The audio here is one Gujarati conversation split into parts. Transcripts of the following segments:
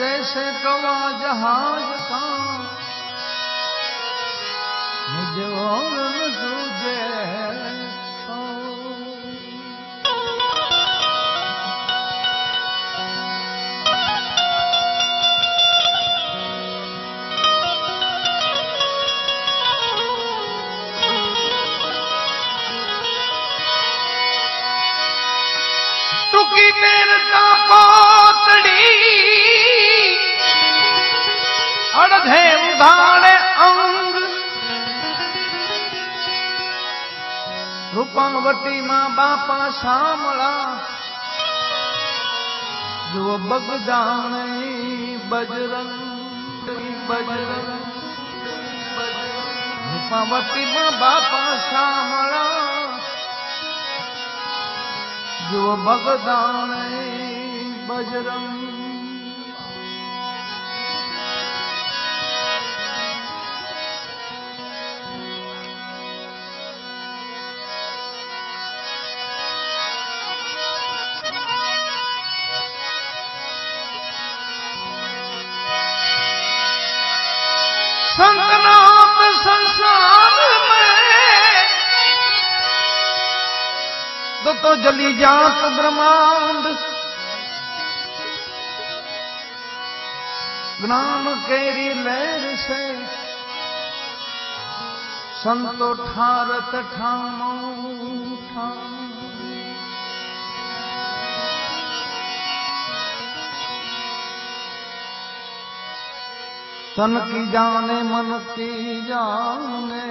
जैसे कवा जहाज का मुझे और न तुझे રૂપાવટીમાં બાપા શામળા. જો બગદાણ બજરંગ બજરંગ. રૂપાવટીમાં બાપા શામળા. જો બગદાણ બજરંગ તો જલી જાત બ્રહ્માંડ જ્ઞાન કેરી લહેર છે સંતો ઠારત ઠામો તન કી જાને મન કી જાને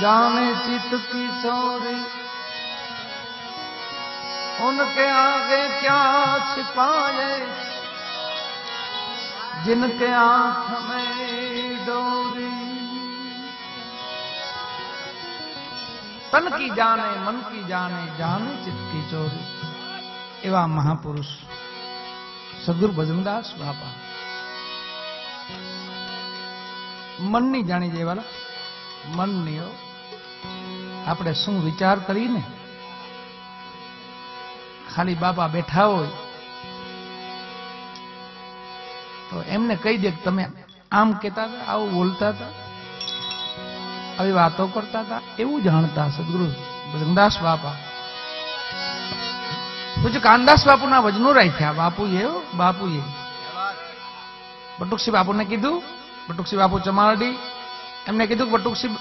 जाने जाने चित की चोरी उनके आगे क्या छिपाए जिनके आंख में डोरी तन की जाने मन की जाने जाने चित की चोरी એવા મહાપુરુષ સદગુરુ ભજનદાસ બાપા મનની જાણી જાય વાલા મનની હો. આપણે શું વિચાર કરીને ખાલી બાપા બેઠા હોય, તો એમને કહી દે કે તમે આમ કહેતા હતા, આવું બોલતા હતા, આવી વાતો કરતા હતા, એવું જાણતા સદગુરુ ભજનદાસ બાપા. પછી કાનદાસ બાપુના વજનો રાખ્યા, બાપુએ બાપુએ. બટુકસી બાપુને કીધું બટુકસી બાપુ ચમારડી. એમને કીધું કે બટુકસી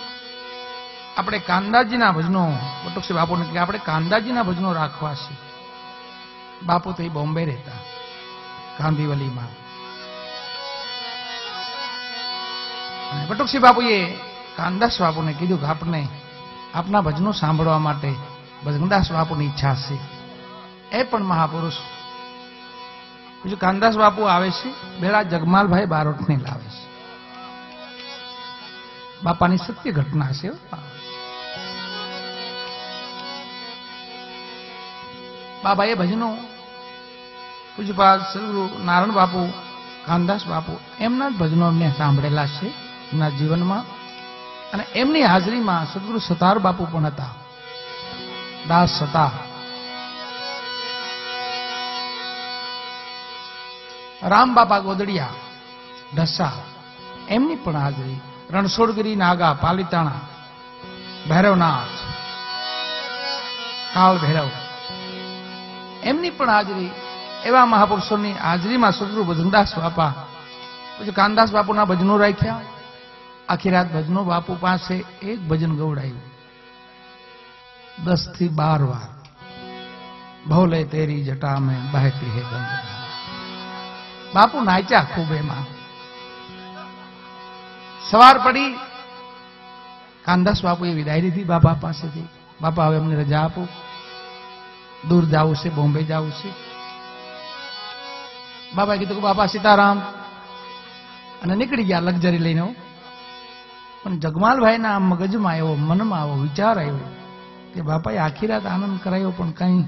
આપણે કાંદાજીના ભજનો બટુકસી બાપુને કે આપણે કાંદાજીના ભજનો રાખવા છે. બાપુ તો એ બોમ્બે રહેતા, ગાંધીવલીમાં. અને બાપુએ કાનદાસ બાપુને કીધું કે આપને આપના ભજનો સાંભળવા માટે ભજનદાસ બાપુની ઈચ્છા છે. એ પણ મહાપુરુષ. બીજું કાનદાસ બાપુ આવે છે બેડા જગમાલભાઈ બારોટને લાવે છે. બાપાની સત્ય ઘટના છે બાબાએ ભજનો. પૂજપાલ સદગુરુ નારાયણ બાપુ કાનદાસ બાપુ, એમના જ ભજનો એમને સાંભળેલા છે એમના જીવનમાં. અને એમની હાજરીમાં સદગુરુ સતાર બાપુ પણ હતા. દાસ સતાર. રામ બાપા ગોદડિયા ઢસા એમની પણ હાજરી. રણછોડગીરી, નાગા, પાલિતાણા, ભૈરવનાથ કાળ ભૈરવ એમની પણ હાજરી. એવા મહાપુરુષોની હાજરીમાં સદગુરુ ભજનદાસ બાપા. પછી કાનદાસ બાપુના ભજનો રાખ્યા. આખી રાત ભજનો બાપુ પાસે એક ભજન ગવડાયું દસથી બાર વાર. ભોલે તેરી જટા મેં બહેતી હે ગંગા. બાપુ નાચ્યા ખૂબ એમાં. સવાર પડી. કાનદાસ બાપુએ વિદાય લીધી બાપા પાસેથી. બાપા, હવે અમને રજા આપો. દૂર જવું છે, બોમ્બે જવું છે. બાબાએ કીધું કે, બાપા, સીતારામ. અને નીકળી ગયા લક્ઝરી લઈને પણ જગમાલભાઈના મગજમાં આવ્યો મનમાં આવ્યો વિચાર આવ્યો કે, બાપાએ આખી રાત આનંદ કરાયો, પણ કઈ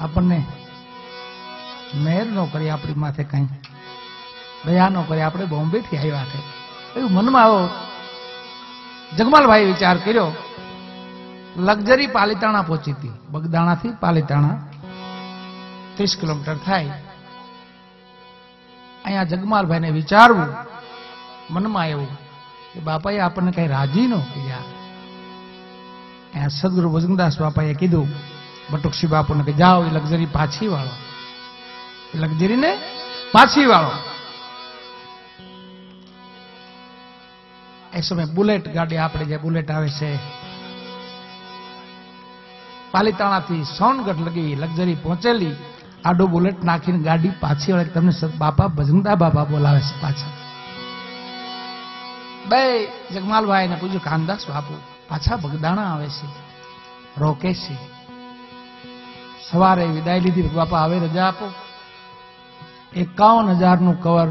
આપણને મહેર નો કરી આપણી માથે કઈ. દયા ન કરી, આપણે બોમ્બે થી આવ્યા છે. એવું મનમાં આવ્યો જગમાલભાઈ વિચાર કર્યો. લક્ઝરી પાલીતાણા પહોંચી હતી. બગદાણાથી પાલીતાણા ત્રીસ કિલોમીટર થાય. અહીંયા જગમાલભાઈને વિચારવું, મનમાં એવું કે બાપાએ આપણને કઈ રાજી ન કર્યા. અહીંયા સદગુરુ ભજનદાસ બાપાએ કીધું, બટુકશી બાપુને કે જાઓ એ લક્ઝરી પાછી વાળો લક્ઝરીને પાછી વાળો એ સમય બુલેટ ગાડી આપણે જે બુલેટ આવે છે પાલીતાણાથી સોનગઢ લગી લક્ઝરી પહોંચેલી. આડો બુલેટ નાખીને ગાડી પાછી વળે તમને બાપા ભજનતા બાપા બોલાવે છે પાછા. બે જગમાલભાઈને પૂછ્યું, કાનદાસ બાપુ, પાછા બગદાણા આવે છે? રોકે છે? સવારે વિદાય લીધી બાપા હવે રજા આપો. એકાવન હજારનું કવર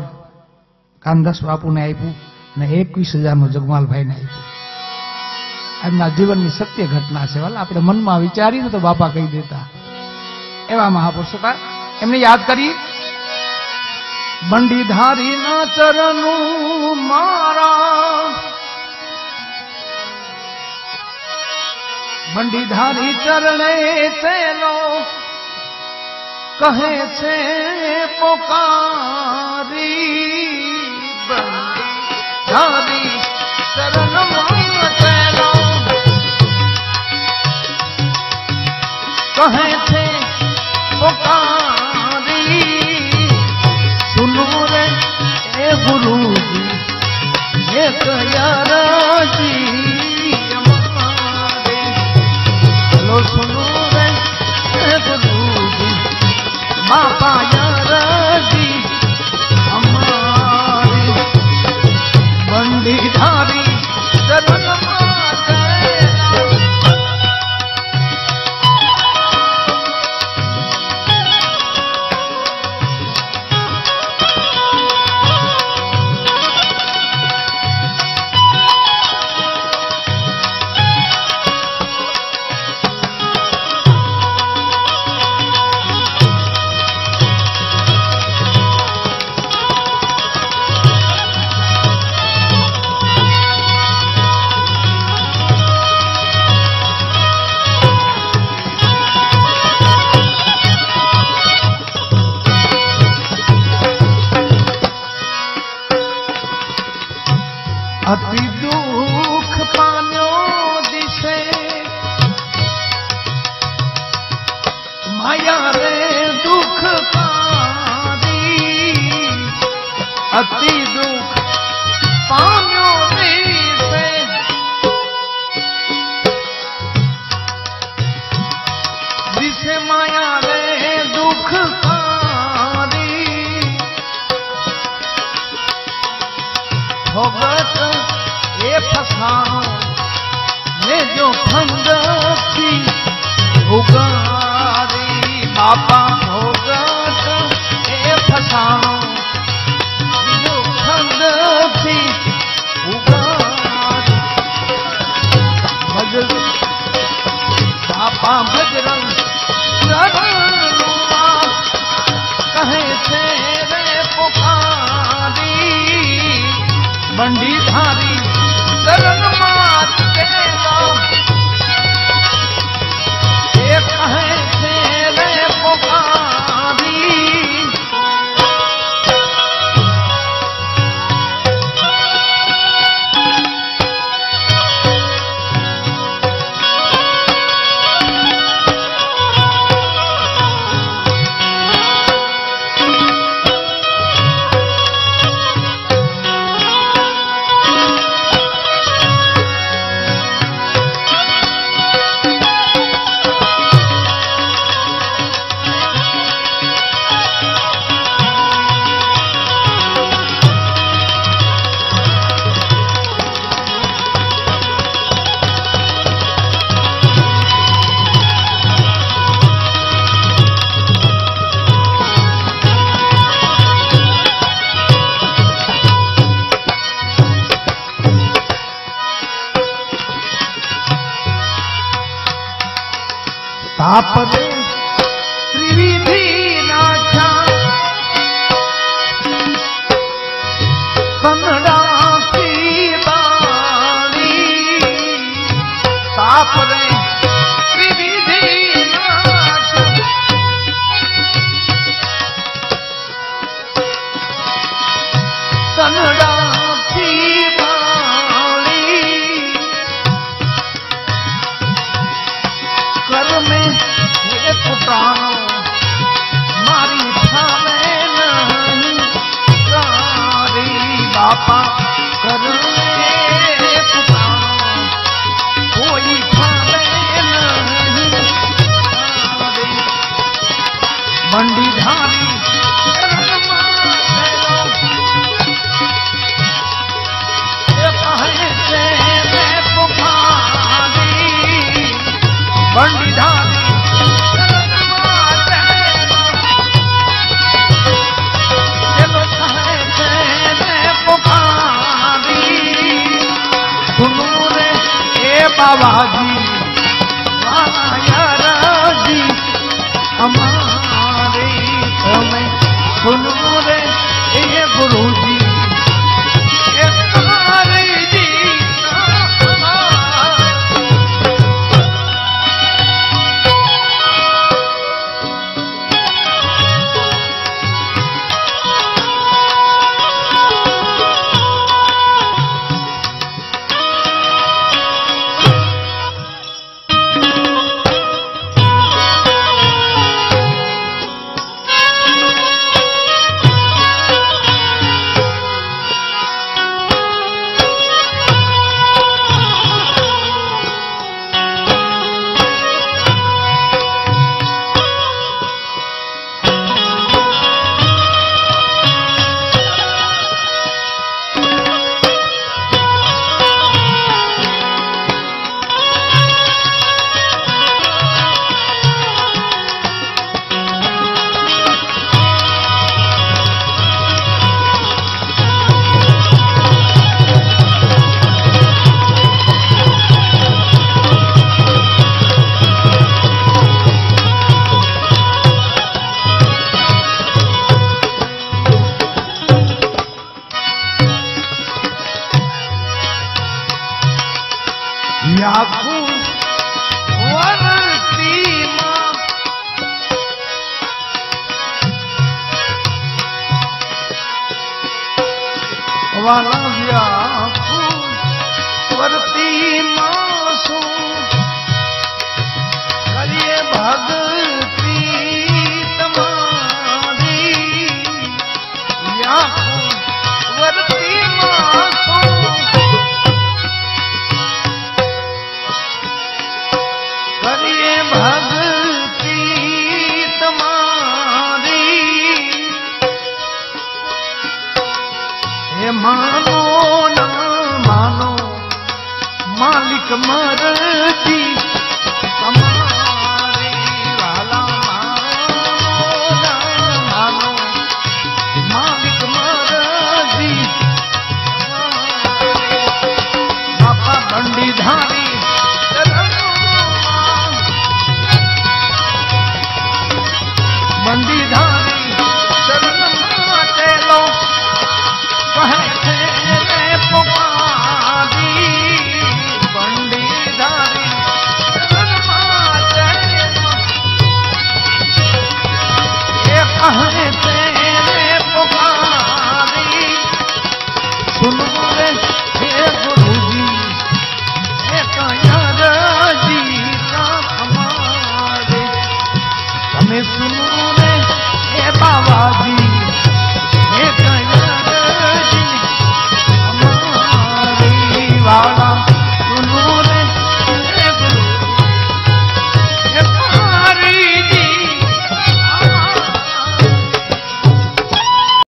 કાનદાસ બાપુને આપ્યું અને એકવીસ હજારનું જગમાલભાઈને આપ્યું. એમના જીવનની સત્ય ઘટના છે. વાલા, આપણે મનમાં વિચારીને તો બાપા કહી દેતા. એવા મહાપુરુષ હતા. એમને યાદ કરી બંડીધારી ના ચરણું મારા. બંડીધારી ચરણે તેનો કહે છે, પોકારી બંડીધારી ચરણ ચેલો કહે છે પોકારી સુનો રે એ ગુરુજી એ અમારે अति બંડી ಕನ್ನಡ વાલા વ્યાકુળ સ્વરતીમાં શું